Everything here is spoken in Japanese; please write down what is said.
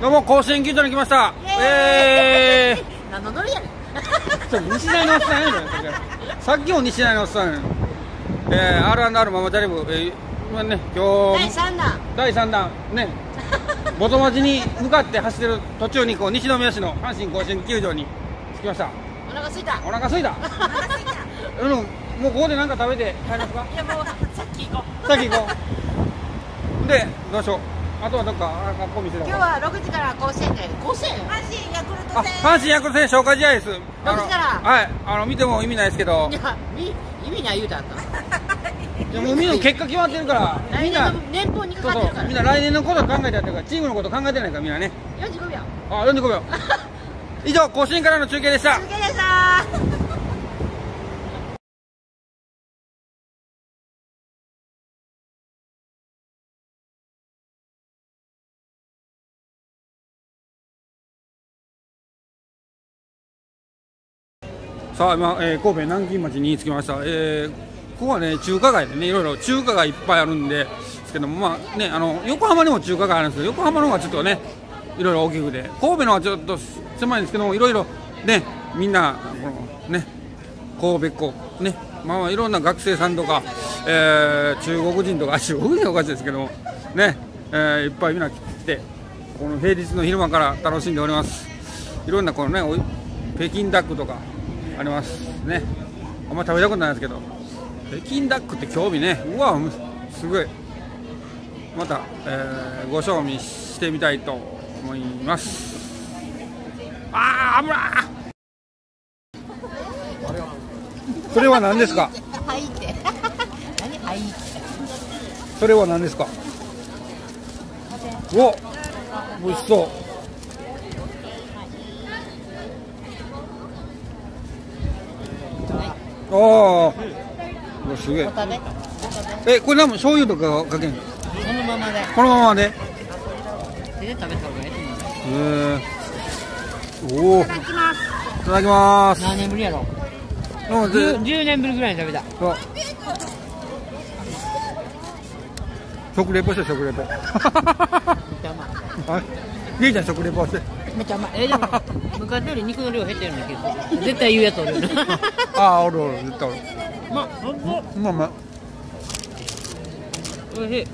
どうも甲子園球場に来ました。ええ何のノリやねん。西大のおっさんやねんさっきも西大のおっさんやねん。えー、R&R ママチャリブ、えー、今ね今第日3弾。第3弾。ね。元町に向かって走ってる途中にこう西宮市の阪神甲子園球場に着きました。お腹すいた。お腹すいた。うんもうここで何か食べて帰りますか？いやもうさっき行こう。さっき行こう。でどうしよう？あとはどっかあ学校見せた今日は6時から甲子園で。甲子園？阪神ヤクルあト戦。阪神ヤクルト戦紹介試合です。あの6時から。はい。あの見ても意味ないですけど。いやみ意味ない言うたんだいやもうみんな結果決まってるから。みんな来年の年俸にかかってるから。みんな来年のこと考えてやってるから。チームのこと考えてないからみんなね。45秒。あ45秒。以上甲子園からの中継でした。中継でしたさあ今、えー神戸南京町に着きました、えーここはね中華街でねいろいろ中華がいっぱいあるんでですけどもまあねあの横浜にも中華街あるんですけど横浜の方がちょっとねいろいろ大きくて。神戸のはちょっと狭いんですけどもいろいろねみんなこのね神戸っ子ねまあいろんな学生さんとか、えー中国人とか 中国人おかしいですけどもね、えーいっぱいみんな来てこの平日の昼間から楽しんでおります。いろんなこのね北京ダックとかありますね。あんま食べたことないですけど。北京ダックって興味ね。うわむすごい。また、えーご賞味してみたいと思います。あー危なーそれは何ですか？それは何ですか？お美味しそうああすげえ。えこれ何も醤油とかかけんの？そのままで。このままで？手で食べた方がいいへえおおいただきます。いただきます。何年ぶりやろ？なんか 10, 10年ぶりぐらいに食べた。あ食レポして食レポ。は い姉ちゃん食レポして。いめっちゃうまい。えでも昔より肉の量減ってるような気がする。絶対言うやつおるよな。ああおるおる絶対おる。まあほんと？まあまあ。おいしい